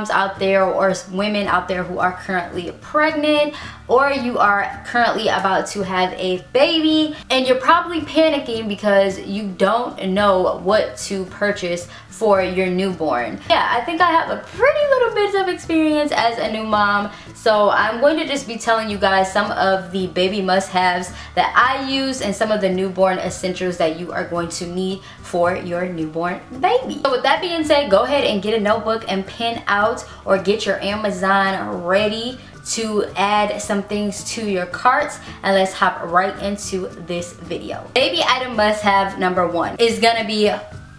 moms out there or women out there who are currently pregnant or you are currently about to have a baby and you're probably panicking because you don't know what to purchase for your newborn. Yeah, I think I have a pretty little bit of experience as a new mom, so I'm going to just be telling you guys some of the baby must-haves that I use and some of the newborn essentials that you are going to need for your newborn baby. So with that being said, go ahead and get a notebook and pen out or get your Amazon ready to add some things to your carts and let's hop right into this video. Baby item must have number one is gonna be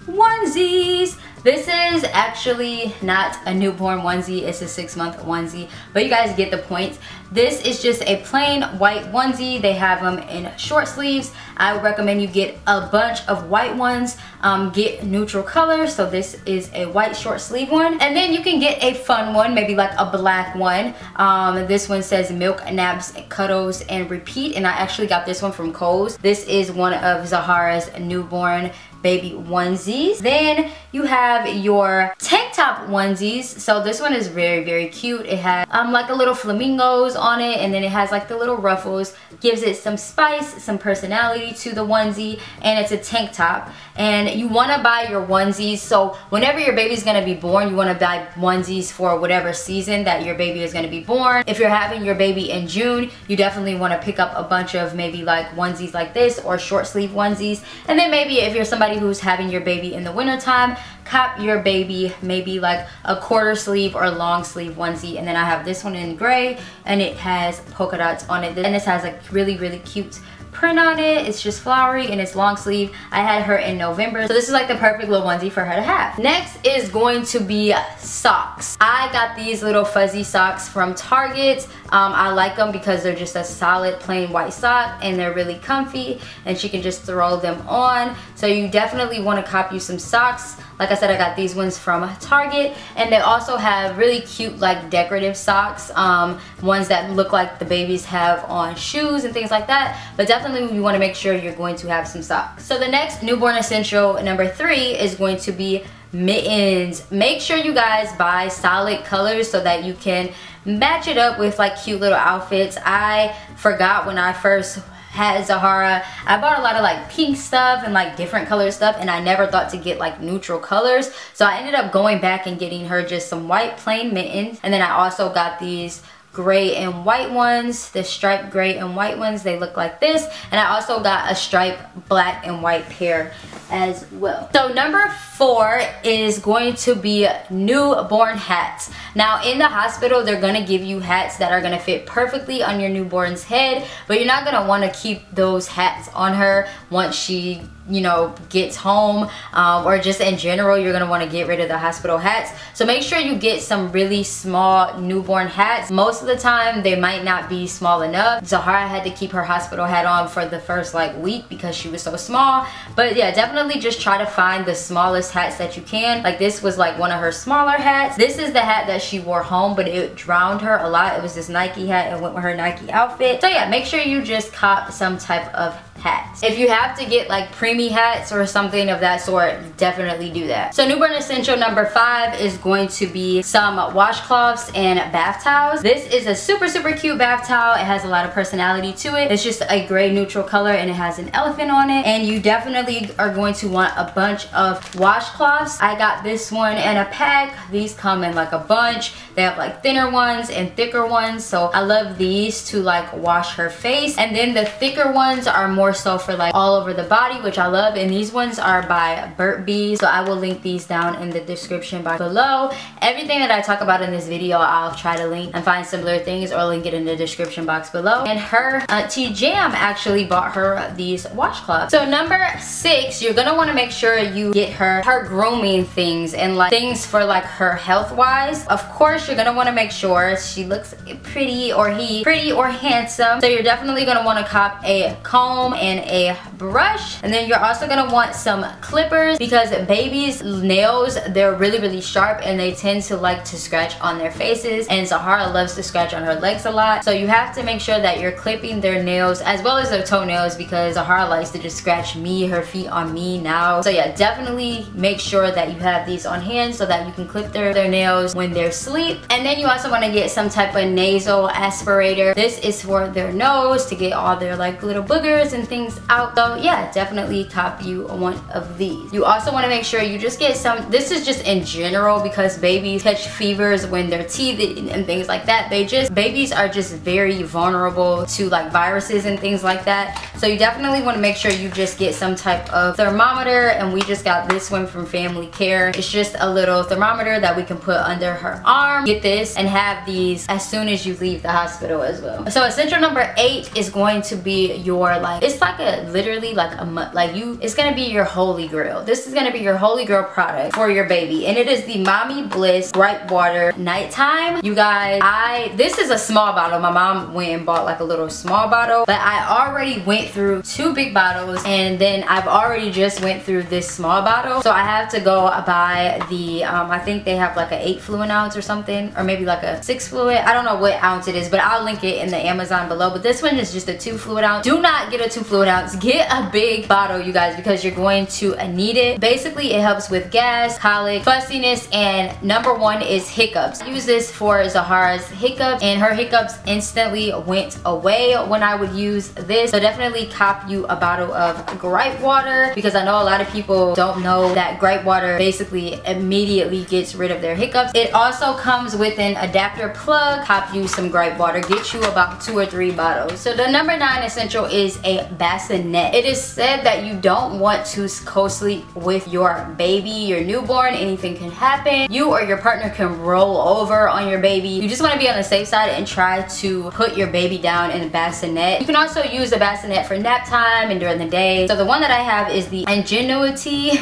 onesies. This is actually not a newborn onesie, it's a six month onesie, but you guys get the point. This is just a plain white onesie. They have them in short sleeves. I would recommend you get a bunch of white ones. Um, get neutral colors. So this is a white short sleeve one. And then you can get a fun one, maybe like a black one. Um, this one says milk, naps, cuddles, and repeat. And I actually got this one from Kohl's. This is one of Zahara's newborn baby onesies. Then you have your tank top onesies. So this one is very, very cute. It has um, like a little flamingos on it and then it has like the little ruffles. Gives it some spice, some personality to the onesie and it's a tank top. And you want to buy your onesies. So whenever your baby's going to be born, you want to buy onesies for whatever season that your baby is going to be born. If you're having your baby in June, you definitely want to pick up a bunch of maybe like onesies like this or short sleeve onesies. And then maybe if you're somebody who's having your baby in the wintertime, cop your baby maybe like a quarter sleeve or long sleeve onesie. And then I have this one in gray and it has polka dots on it. And this has like really, really cute print on it. It's just flowery and it's long sleeve. I had her in November. So this is like the perfect little onesie for her to have. Next is going to be socks. I got these little fuzzy socks from Target. Um, I like them because they're just a solid plain white sock and they're really comfy and she can just throw them on. So you definitely want to cop you some socks. Like I said, I got these ones from Target and they also have really cute like decorative socks. Um, ones that look like the babies have on shoes and things like that. But definitely you want to make sure you're going to have some socks. So the next newborn essential number three is going to be mittens. Make sure you guys buy solid colors so that you can match it up with like cute little outfits. I forgot when I first had Zahara. I bought a lot of like pink stuff and like different color stuff and I never thought to get like neutral colors. So I ended up going back and getting her just some white plain mittens. And then I also got these gray and white ones the striped gray and white ones they look like this and I also got a striped black and white pair as well. So number four is going to be newborn hats. Now in the hospital, they're gonna give you hats that are gonna fit perfectly on your newborn's head, but you're not gonna wanna keep those hats on her once she you know gets home um, or just in general you're gonna want to get rid of the hospital hats so make sure you get some really small newborn hats most of the time they might not be small enough Zahara had to keep her hospital hat on for the first like week because she was so small but yeah definitely just try to find the smallest hats that you can. Like this was like one of her smaller hats. This is the hat that she wore home, but it drowned her a lot. It was this Nike hat and went with her Nike outfit. So yeah, make sure you just cop some type of hats. If you have to get like preemie hats or something of that sort, definitely do that. So newborn essential number five is going to be some washcloths and bath towels. This is a super, super cute bath towel. It has a lot of personality to it. It's just a gray neutral color and it has an elephant on it. And you definitely are going to want a bunch of washcloths. I got this one in a pack. These come in like a bunch. They have like thinner ones and thicker ones. So I love these to like wash her face. And then the thicker ones are more more so for like all over the body which I love. And these ones are by Burt's so I will link these down in the description box below. Everything that I talk about in this video I'll try to link and find similar things or link it in the description box below. And her Auntie Jam actually bought her these washcloths. So number six you're gonna want to make sure you get her her grooming things and like things for like her health wise of course you're gonna want to make sure she looks pretty or he pretty or handsome. So you're definitely gonna want to cop a comb and a brush. And then you're also gonna want some clippers because babies' nails, they're really, really sharp and they tend to like to scratch on their faces. And Zahara loves to scratch on her legs a lot. So you have to make sure that you're clipping their nails as well as their toenails because Zahara likes to just scratch me, her feet on me now. So yeah, definitely make sure that you have these on hand so that you can clip their, their nails when they're asleep. And then you also want to get some type of nasal aspirator. This is for their nose to get all their like little boogers and things out. So yeah, definitely top you one of these. You also want to make sure you just get some, this is just in general because babies catch fevers when they're teething and things like that. They just, babies are just very vulnerable to like viruses and things like that. So you definitely want to make sure you just get some type of thermometer and we just got this one from Family Care. It's just a little thermometer that we can put under her arm. Get this and have these as soon as you leave the hospital as well. So essential number eight is going to be your like, it's like a literally like a, like you, it's gonna be your holy grail. This is gonna be your holy grail product for your baby. And it is the Mommy Bliss Gripe Water Nighttime. You guys, I, this is a small bottle. My mom went and bought like a little small bottle, but I already went through two big bottles and then I've already just went through this small bottle. So I have to go buy the, um, I think they have like an eight fluid ounce or something, or maybe like a six fluid. I don't know what ounce it is, but I'll link it in the Amazon below. But this one is just a two fluid ounce. Do not get a two fluid ounce. Get a big bottle, you guys, because you're going to need it. Basically, it helps with gas, colic, fussiness, and number one is hiccups. I use this for Zahara's hiccups, and her hiccups instantly went away when I would use this. So definitely cop you a bottle of gripe water because I know a lot of people don't know that gripe water basically immediately gets rid of their hiccups. It also comes with an adapter plug. Cop you some gripe water. Get you about two or three bottles. So the number nine essential is a bassinet. It is said that you don't want to co-sleep with your baby, your newborn. Anything can happen. You or your partner can roll over on your baby. You just want to be on the safe side and try to put your baby down in a bassinet. You can also use a bassinet for nap time and during the day. So the one that I have is the Ingenuity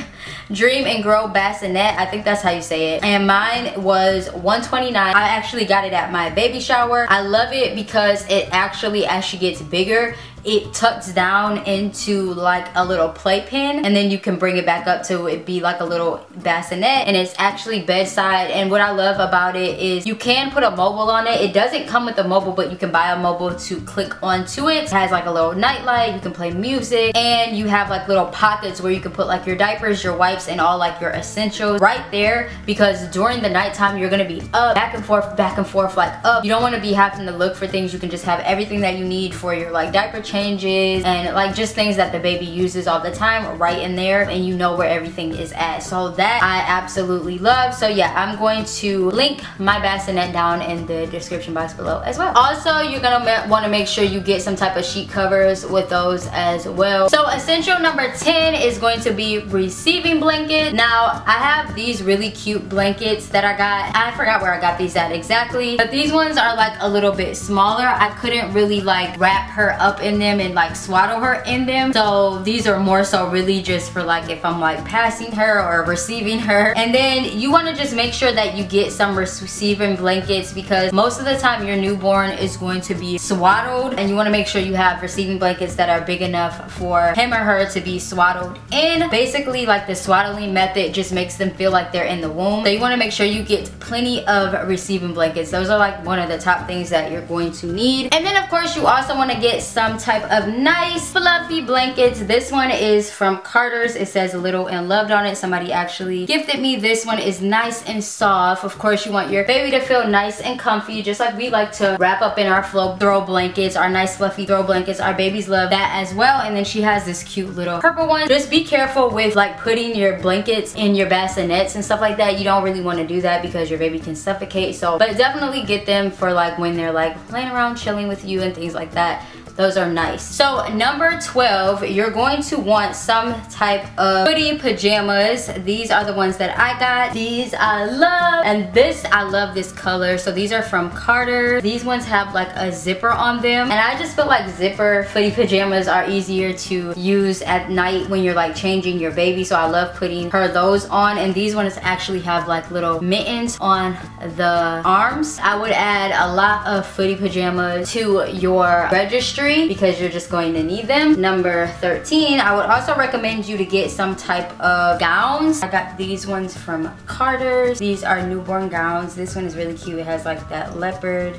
Dream and Grow Bassinet. I think that's how you say it. And mine was 129 I actually got it at my baby shower. I love it because it actually, as she gets bigger, it tucks down into like a little playpen and then you can bring it back up to it be like a little bassinet and it's actually bedside and what I love about it is you can put a mobile on it. It doesn't come with a mobile but you can buy a mobile to click onto it. It has like a little nightlight, you can play music and you have like little pockets where you can put like your diapers, your wipes and all like your essentials right there because during the nighttime you're gonna be up back and forth back and forth like up. You don't want to be having to look for things. You can just have everything that you need for your like diaper changes and like just things that the baby uses all the time right in there and you know where everything is at. So that I absolutely love. So yeah, I'm going to link my bassinet down in the description box below as well. Also, you're gonna want to make sure you get some type of sheet covers with those as well. So essential number 10 is going to be receiving blanket. Now, I have these really cute blankets that I got. I forgot where I got these at exactly, but these ones are like a little bit smaller. I couldn't really like wrap her up in them and like swaddle her in them. So these are more so really just for like if I'm like passing her or receiving her. And then you wanna just make sure that you get some receiving blankets because most of the time your newborn is going to be swaddled and you wanna make sure you have receiving blankets that are big enough for him or her to be swaddled in. Basically like the swaddling method just makes them feel like they're in the womb. So you wanna make sure you get plenty of receiving blankets. Those are like one of the top things that you're going to need. And then of course you also wanna get some of nice fluffy blankets. This one is from Carter's. It says little and loved on it. Somebody actually gifted me. This one is nice and soft. Of course you want your baby to feel nice and comfy just like we like to wrap up in our flow throw blankets, our nice fluffy throw blankets. Our babies love that as well. And then she has this cute little purple one. Just be careful with like putting your blankets in your bassinets and stuff like that. You don't really want to do that because your baby can suffocate. So, but definitely get them for like when they're like playing around, chilling with you and things like that those are nice. So number 12, you're going to want some type of hoodie pajamas. These are the ones that I got. These I love. And this, I love this color. So these are from Carter. These ones have like a zipper on them. And I just feel like zipper footy pajamas are easier to use at night when you're like changing your baby. So I love putting her those on. And these ones actually have like little mittens on the arms. I would add a lot of footy pajamas to your registry three because you're just going to need them. Number 13, I would also recommend you to get some type of gowns. I got these ones from Carter's. These are newborn gowns. This one is really cute. It has like that leopard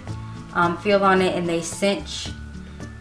um, feel on it and they cinch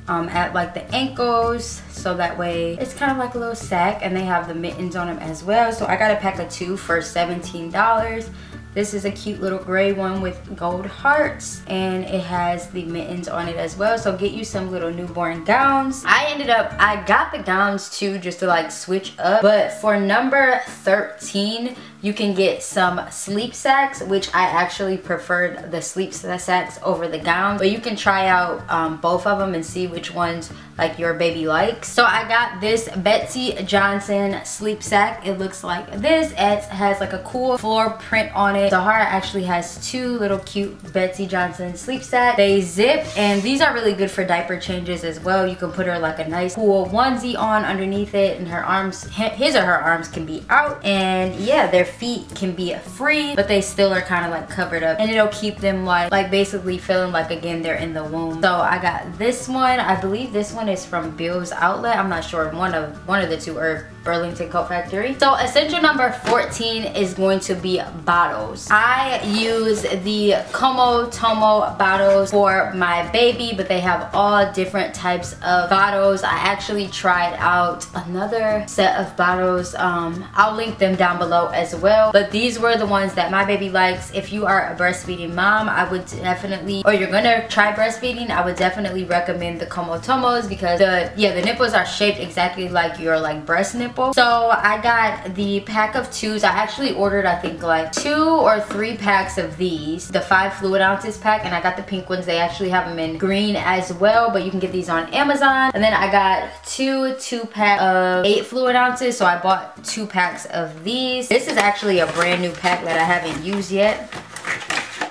um, at like the ankles so that way it's kind of like a little sack and they have the mittens on them as well so I got a pack of two for $17 this is a cute little gray one with gold hearts and it has the mittens on it as well. So get you some little newborn gowns. I ended up, I got the gowns too just to like switch up. But for number 13, you can get some sleep sacks, which I actually preferred the sleep sacks over the gowns. But you can try out um, both of them and see which ones like your baby likes. So I got this Betsey Johnson sleep sack. It looks like this. It has like a cool floor print on it. Zahara actually has two little cute Betsey Johnson sleep sacks. They zip and these are really good for diaper changes as well. You can put her like a nice cool onesie on underneath it and her arms, his or her arms can be out. And yeah, their feet can be free, but they still are kind of like covered up and it'll keep them like, like basically feeling like again, they're in the womb. So I got this one. I believe this one is from Bill's Outlet. I'm not sure, one of, one of the two are Burlington Coat Factory. So essential number 14 is going to be bottles. I use the Comotomo bottles for my baby, but they have all different types of bottles. I actually tried out another set of bottles. Um, I'll link them down below as well. But these were the ones that my baby likes. If you are a breastfeeding mom, I would definitely, or you're gonna try breastfeeding, I would definitely recommend the Comotomos because the, yeah, the nipples are shaped exactly like your like breast nipple so I got the pack of twos. I actually ordered I think like two or three packs of these. The five fluid ounces pack and I got the pink ones. They actually have them in green as well but you can get these on Amazon. And then I got two two pack of eight fluid ounces so I bought two packs of these. This is actually a brand new pack that I haven't used yet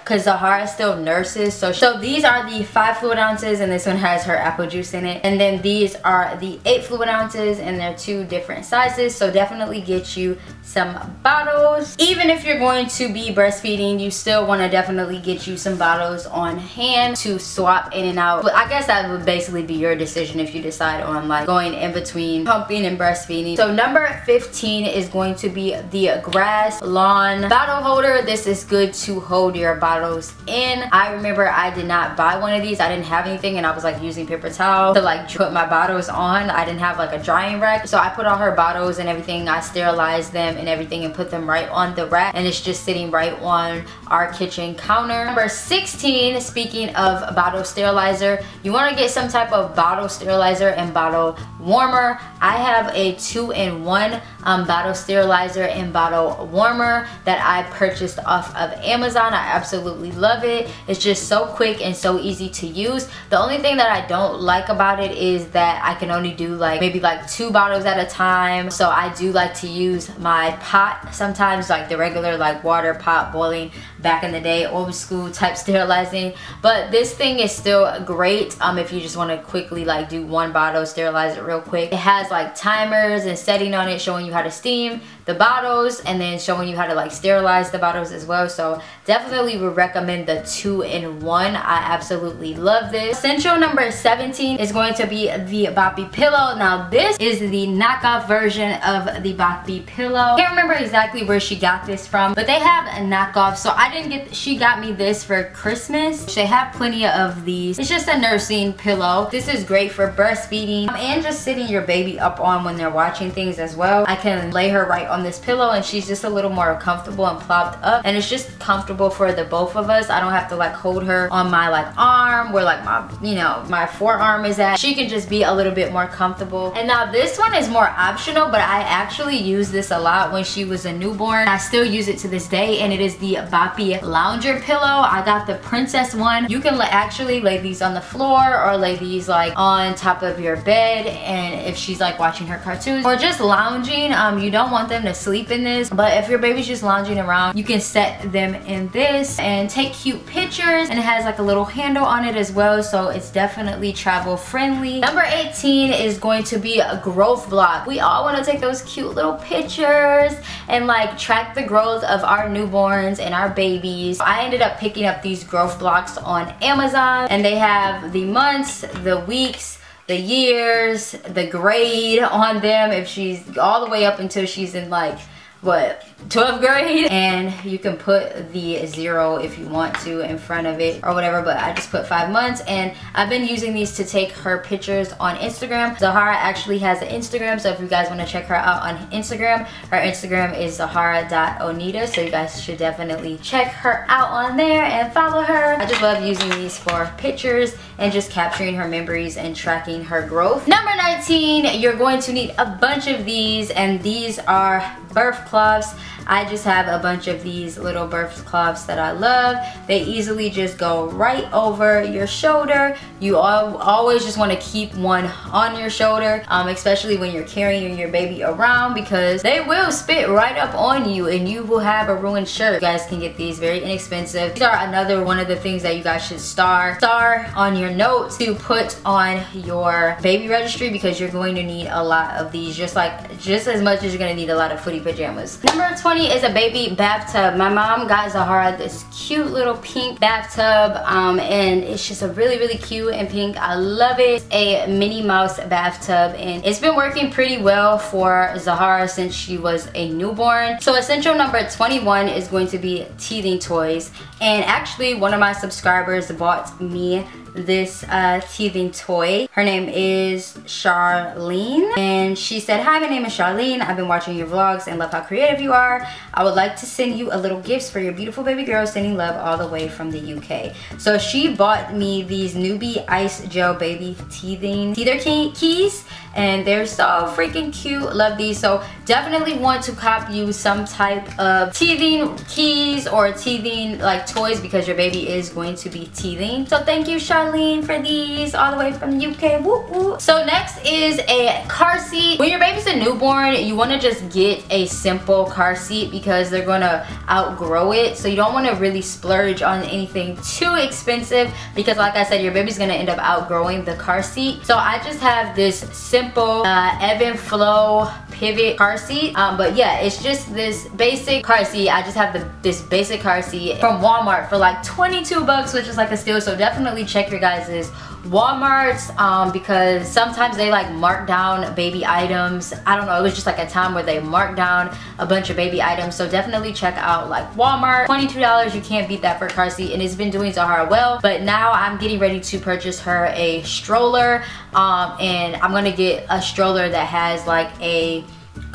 because Zahara still nurses. So, so these are the five fluid ounces and this one has her apple juice in it. And then these are the eight fluid ounces and they're two different sizes. So definitely get you some bottles. Even if you're going to be breastfeeding, you still want to definitely get you some bottles on hand to swap in and out. But I guess that would basically be your decision if you decide on like going in between pumping and breastfeeding. So number 15 is going to be the grass lawn bottle holder. This is good to hold your bottle bottles in. I remember I did not buy one of these. I didn't have anything and I was like using paper towel to like put my bottles on. I didn't have like a drying rack. So I put all her bottles and everything. I sterilized them and everything and put them right on the rack and it's just sitting right on our kitchen counter. Number 16, speaking of bottle sterilizer, you want to get some type of bottle sterilizer and bottle warmer. I have a two-in-one um, bottle sterilizer and bottle warmer that I purchased off of Amazon. I absolutely love it. It's just so quick and so easy to use. The only thing that I don't like about it is that I can only do like maybe like two bottles at a time. So I do like to use my pot sometimes like the regular like water pot boiling back in the day old school type sterilizing. But this thing is still great um if you just want to quickly like do one bottle sterilize it real quick. It has like timers and setting on it showing you how to steam the bottles and then showing you how to like sterilize the bottles as well. So definitely would recommend the two-in-one i absolutely love this. Essential number 17 is going to be the boppy pillow. Now this is the knockoff version of the boppy pillow. Can't remember exactly where she got this from but they have a knockoff. So i didn't get she got me this for christmas. They have plenty of these. It's just a nursing pillow. This is great for breastfeeding um, and just sitting your baby up on when they're watching things as well. I can lay her right on on this pillow and she's just a little more comfortable and plopped up and it's just comfortable for the both of us. I don't have to like hold her on my like arm where like my, you know, my forearm is at. She can just be a little bit more comfortable. And now this one is more optional, but I actually use this a lot when she was a newborn. I still use it to this day and it is the Boppy Lounger pillow. I got the princess one. You can actually lay these on the floor or lay these like on top of your bed and if she's like watching her cartoons or just lounging, um, you don't want them to sleep in this. But if your baby's just lounging around, you can set them in this and take cute pictures. And it has like a little handle on it as well. So it's definitely travel friendly. Number 18 is going to be a growth block. We all want to take those cute little pictures and like track the growth of our newborns and our babies. I ended up picking up these growth blocks on Amazon and they have the months, the weeks, the years, the grade on them, if she's all the way up until she's in like what 12th grade and you can put the zero if you want to in front of it or whatever but I just put five months and I've been using these to take her pictures on Instagram. Zahara actually has an Instagram so if you guys want to check her out on Instagram her Instagram is zahara.oneta so you guys should definitely check her out on there and follow her. I just love using these for pictures and just capturing her memories and tracking her growth. Number 19 you're going to need a bunch of these and these are birth cloths I just have a bunch of these little birth cloths that I love. They easily just go right over your shoulder. You always just want to keep one on your shoulder, um, especially when you're carrying your baby around because they will spit right up on you and you will have a ruined shirt. You guys can get these very inexpensive. These are another one of the things that you guys should star star on your notes to put on your baby registry because you're going to need a lot of these just like just as much as you're going to need a lot of footy pajamas. Number 20 is a baby bathtub. My mom got Zahara this cute little pink bathtub um, and it's just a really, really cute and pink. I love it. A Minnie Mouse bathtub and it's been working pretty well for Zahara since she was a newborn. So essential number 21 is going to be teething toys. And actually one of my subscribers bought me this uh, teething toy. Her name is Charlene and she said, hi, my name is Charlene. I've been watching your vlogs and love how creative you are. I would like to send you a little gifts for your beautiful baby girl sending love all the way from the UK. So she bought me these Nuby Ice Gel Baby Teething Teether keys and they're so freaking cute. Love these. So definitely want to cop you some type of teething keys or teething like toys because your baby is going to be teething. So thank you Charlene for these all the way from the UK. Woo woo. So next is a car seat. When your baby's a newborn, you want to just get a simple car seat because they're going to outgrow it. So you don't want to really splurge on anything too expensive because like I said, your baby's going to end up outgrowing the car seat. So I just have this simple simple uh, flow pivot car seat. Um, but yeah, it's just this basic car seat. I just have the, this basic car seat from Walmart for like 22 bucks, which is like a steal. So definitely check your guys's Walmart's um, because sometimes they like mark down baby items. I don't know, it was just like a time where they marked down a bunch of baby items. So definitely check out like Walmart. $22, you can't beat that for car seat and it's been doing Zahara well. But now I'm getting ready to purchase her a stroller um, and I'm gonna get a stroller that has like a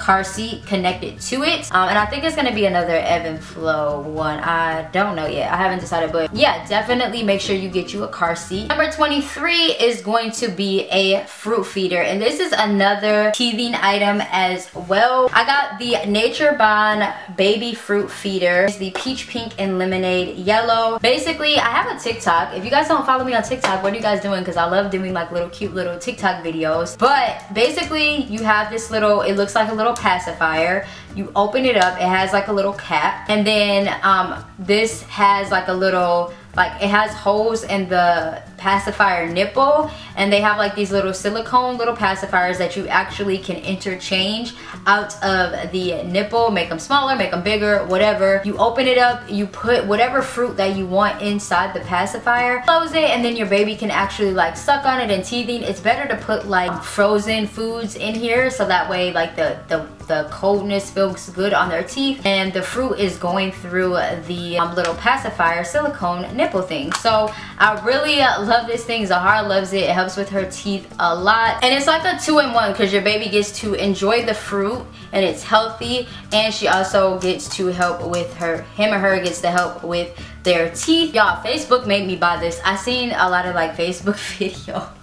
car seat connected to it. Um, and I think it's gonna be another Evenflo one. I don't know yet. I haven't decided but yeah definitely make sure you get you a car seat. Number 23 is going to be a fruit feeder and this is another teething item as well. I got the Nature Bond baby fruit feeder. It's the peach pink and lemonade yellow. Basically I have a TikTok. If you guys don't follow me on TikTok what are you guys doing? Because I love doing like little cute little TikTok videos. But basically you have this little it looks like a little little pacifier. You open it up, it has like a little cap. And then um, this has like a little like it has holes in the pacifier nipple and they have like these little silicone little pacifiers that you actually can interchange out of the nipple make them smaller make them bigger whatever. You open it up you put whatever fruit that you want inside the pacifier close it and then your baby can actually like suck on it and teething it's better to put like frozen foods in here so that way like the the the coldness feels good on their teeth and the fruit is going through the um, little pacifier silicone nipple thing. So I really uh, love this thing Zahara loves it. It helps with her teeth a lot. And it's like a two-in-one because your baby gets to enjoy the fruit and it's healthy. And she also gets to help with her him or her gets to help with their teeth. Y'all Facebook made me buy this. I seen a lot of like Facebook videos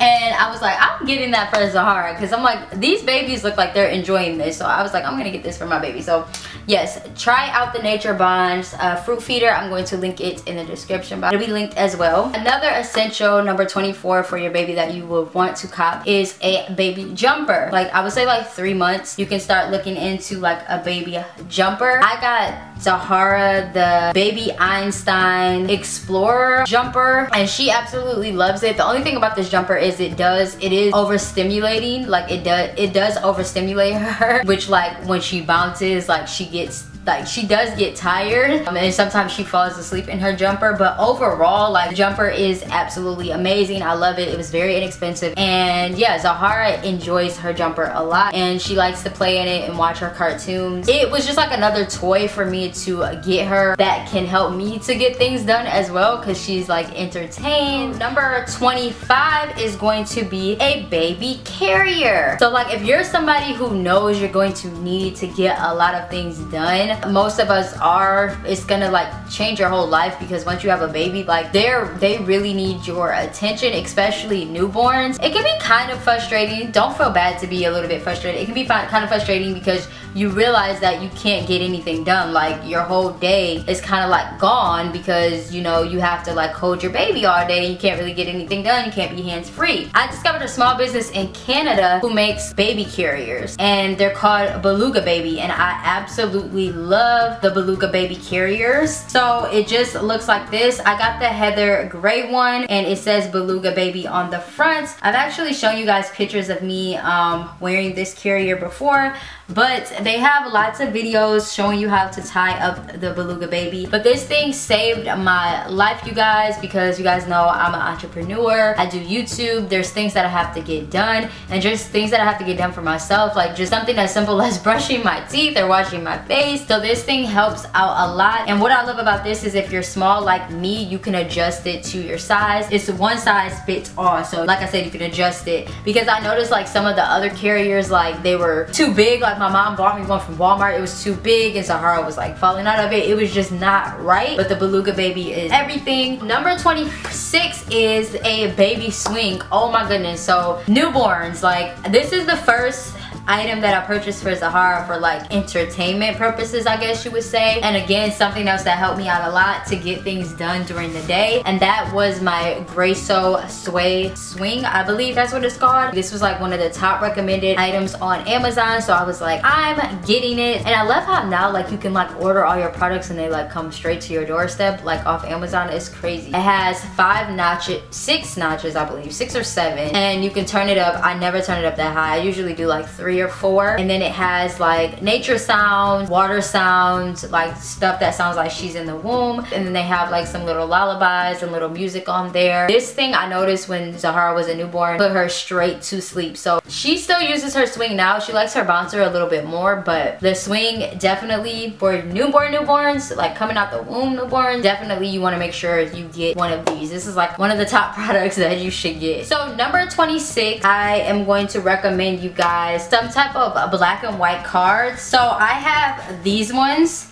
and I was like, I'm getting that for Zahara because I'm like, these babies look like they're enjoying this. So I was like, I'm gonna get this for my baby. So yes, try out the Nature Bonds uh, fruit feeder. I'm going to link it in the description box. It'll be linked as well. Another essential number 24 for your baby that you will want to cop is a baby jumper. Like I would say like three months, you can start looking into like a baby jumper. I got Zahara the baby Einstein Explorer jumper and she absolutely loves it. The only thing about this jumper is it does, it is overstimulating. Like it does, it does overstimulate her, which like when she bounces, like she gets like she does get tired um, and sometimes she falls asleep in her jumper but overall like the jumper is absolutely amazing. I love it. It was very inexpensive. And yeah Zahara enjoys her jumper a lot and she likes to play in it and watch her cartoons. It was just like another toy for me to get her that can help me to get things done as well because she's like entertained. Number 25 is going to be a baby carrier. So like if you're somebody who knows you're going to need to get a lot of things done most of us are it's gonna like change your whole life because once you have a baby like they're they really need your attention especially newborns. It can be kind of frustrating. Don't feel bad to be a little bit frustrated. It can be kind of frustrating because you realize that you can't get anything done. Like your whole day is kind of like gone because you know you have to like hold your baby all day and you can't really get anything done. You can't be hands free I discovered a small business in Canada who makes baby carriers and they're called Beluga Baby and I absolutely love the Beluga Baby carriers. So it just looks like this. I got the Heather gray one and it says Beluga Baby on the front. I've actually shown you guys pictures of me um, wearing this carrier before but they have lots of videos showing you how to tie up the beluga baby. But this thing saved my life you guys because you guys know I'm an entrepreneur. I do YouTube. There's things that I have to get done and just things that I have to get done for myself. Like just something as simple as brushing my teeth or washing my face so this thing helps out a lot and what I love about this is if you're small like me you can adjust it to your size it's one size fits all so like I said you can adjust it because I noticed like some of the other carriers like they were too big like my mom bought me one from Walmart. It was too big and Zahara was like falling out of it. It was just not right. But the Beluga Baby is everything. Number 26 is a baby swing. Oh my goodness. So newborns, like this is the first item that I purchased for Zahara for like entertainment purposes, I guess you would say. And again, something else that helped me out a lot to get things done during the day. And that was my Graco Sway Swing, I believe that's what it's called. This was like one of the top recommended items on Amazon. So I was like, I'm getting it. And I love how now like you can like order all your products and they like come straight to your doorstep like off Amazon. It's crazy. It has five notches, six notches, I believe, six or seven. And you can turn it up. I never turn it up that high. I usually do like three three or four. And then it has like nature sounds, water sounds, like stuff that sounds like she's in the womb. And then they have like some little lullabies and little music on there. This thing I noticed when Zahara was a newborn put her straight to sleep. So she still uses her swing now. She likes her bouncer a little bit more, but the swing definitely for newborn newborns, like coming out the womb newborn, definitely you want to make sure you get one of these. This is like one of the top products that you should get. So number 26, I am going to recommend you guys some type of black and white cards. So I have these ones.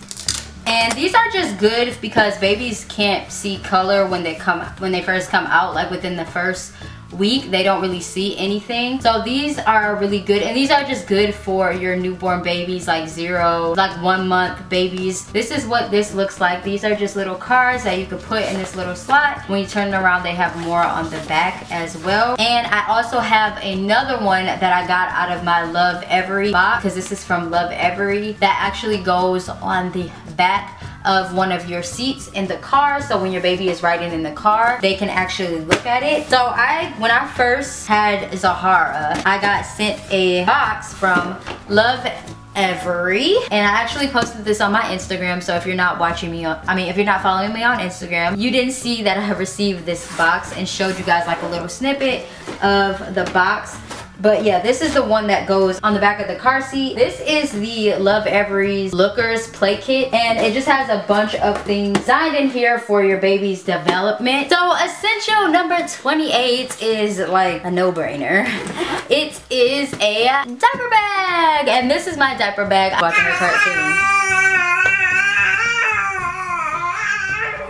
And these are just good because babies can't see color when they come when they first come out like within the first week they don't really see anything. So these are really good and these are just good for your newborn babies like zero like one month babies. This is what this looks like. These are just little cards that you could put in this little slot. When you turn it around they have more on the back as well. And I also have another one that I got out of my Lovevery box because this is from Lovevery that actually goes on the back of one of your seats in the car. So when your baby is riding in the car they can actually look at it. So I when I first had Zahara I got sent a box from Love Every. And I actually posted this on my Instagram. So if you're not watching me on I mean if you're not following me on Instagram you didn't see that I have received this box and showed you guys like a little snippet of the box but yeah, this is the one that goes on the back of the car seat. This is the Lovevery's Lookers Play Kit. And it just has a bunch of things designed in here for your baby's development. So essential number 28 is like a no-brainer. It is a diaper bag. And this is my diaper bag. Watching her cartoon.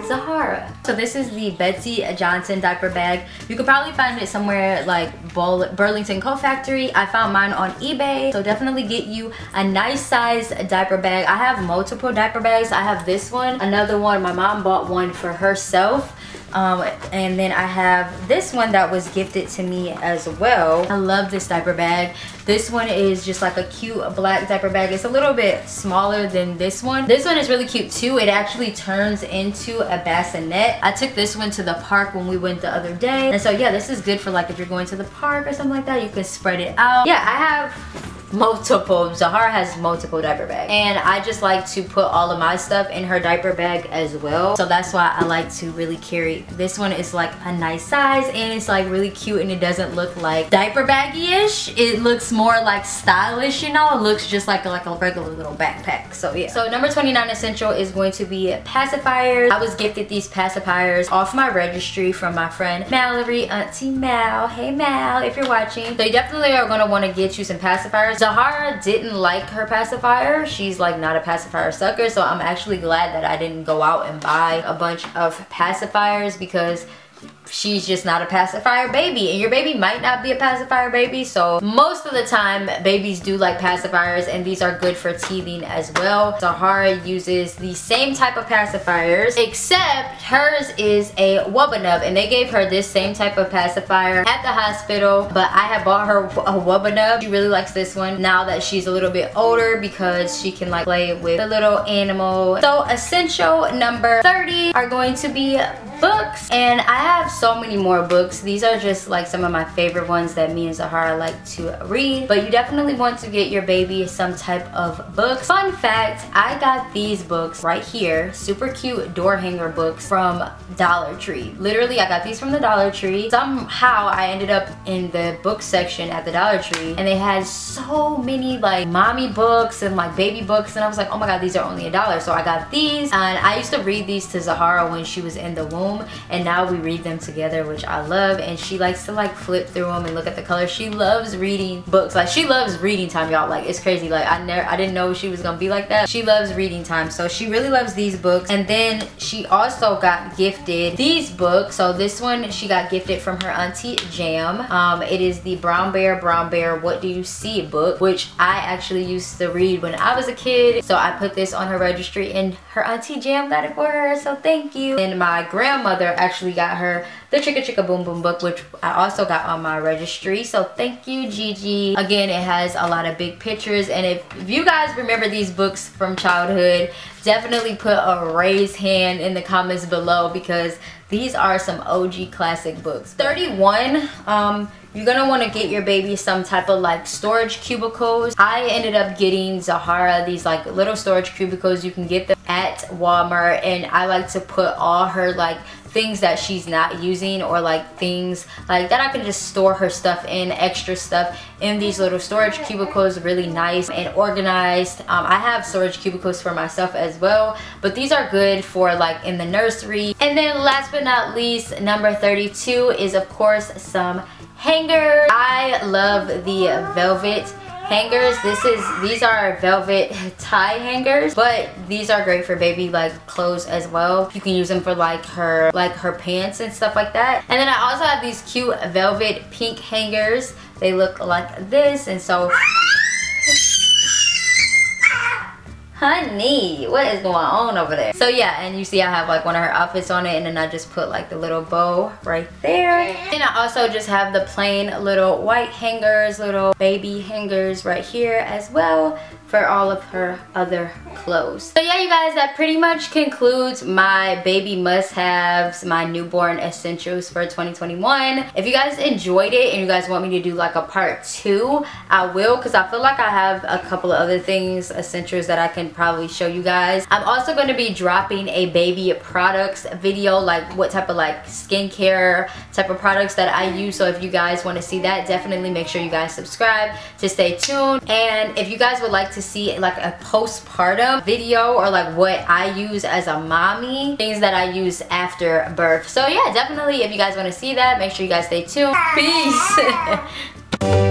Zahara. So this is the Betsey Johnson diaper bag. You could probably find it somewhere like Burlington Coat Factory. I found mine on eBay. So definitely get you a nice size diaper bag. I have multiple diaper bags. I have this one, another one. My mom bought one for herself. Um, and then I have this one that was gifted to me as well. I love this diaper bag. This one is just like a cute black diaper bag. It's a little bit smaller than this one. This one is really cute too. It actually turns into a bassinet. I took this one to the park when we went the other day. And so yeah, this is good for like if you're going to the park or something like that. You can spread it out. Yeah, I have multiple, Zahara has multiple diaper bags. And I just like to put all of my stuff in her diaper bag as well. So that's why I like to really carry. This one is like a nice size and it's like really cute and it doesn't look like diaper baggy-ish. It looks more like stylish, you know? It looks just like a, like a regular little backpack. So yeah. So number 29 essential is going to be pacifiers. I was gifted these pacifiers off my registry from my friend Mallory, Auntie Mal. Hey Mal, if you're watching. They definitely are gonna wanna get you some pacifiers. Zahara didn't like her pacifier. She's like not a pacifier sucker. So I'm actually glad that I didn't go out and buy a bunch of pacifiers because she's just not a pacifier baby and your baby might not be a pacifier baby so most of the time babies do like pacifiers and these are good for teething as well. Zahara uses the same type of pacifiers except hers is a Wubbanub and they gave her this same type of pacifier at the hospital but I have bought her a Wubbanub. She really likes this one now that she's a little bit older because she can like play with the little animal. So essential number 30 are going to be books and I have so many more books. These are just like some of my favorite ones that me and Zahara like to read. But you definitely want to get your baby some type of books fun fact I got these books right here super cute door hanger books from Dollar Tree. Literally I got these from the Dollar Tree. Somehow I ended up in the book section at the Dollar Tree and they had so many like mommy books and like baby books and I was like oh my god these are only a dollar. So I got these and I used to read these to Zahara when she was in the womb and now we read them together which I love and she likes to like flip through them and look at the colors. She loves reading books. Like she loves reading time y'all. Like it's crazy. Like I never I didn't know she was gonna be like that. She loves reading time so she really loves these books. And then she also got gifted these books. So this one she got gifted from her auntie Jam. Um, it is the Brown Bear Brown Bear What Do You See book which I actually used to read when I was a kid. So I put this on her registry and her auntie Jam got it for her. So thank you. And my grandmother actually got her the Chicka Chicka Boom Boom book, which I also got on my registry. So thank you, Gigi. Again, it has a lot of big pictures. And if, if you guys remember these books from childhood, definitely put a raised hand in the comments below because these are some OG classic books. 31, um, you're gonna want to get your baby some type of like storage cubicles i ended up getting zahara these like little storage cubicles you can get them at walmart and i like to put all her like things that she's not using or like things like that I can just store her stuff in extra stuff in these little storage cubicles really nice and organized. Um, I have storage cubicles for myself as well but these are good for like in the nursery. And then last but not least number 32 is of course some hangers. I love the velvet hangers this is these are velvet tie hangers but these are great for baby like clothes as well. You can use them for like her like her pants and stuff like that. And then i also have these cute velvet pink hangers. They look like this and so honey what is going on over there? So yeah and you see i have like one of her outfits on it and then i just put like the little bow right there. And i also just have the plain little white hangers little baby hangers right here as well for all of her other clothes. So yeah, you guys, that pretty much concludes my baby must-haves, my newborn essentials for 2021. If you guys enjoyed it and you guys want me to do like a part two, I will because I feel like I have a couple of other things, essentials that I can probably show you guys. I'm also going to be dropping a baby products video, like what type of like skincare type of products that I use. So if you guys want to see that, definitely make sure you guys subscribe to stay tuned. And if you guys would like to to see like a postpartum video or like what I use as a mommy, things that I use after birth. So yeah, definitely if you guys want to see that, make sure you guys stay tuned. Peace.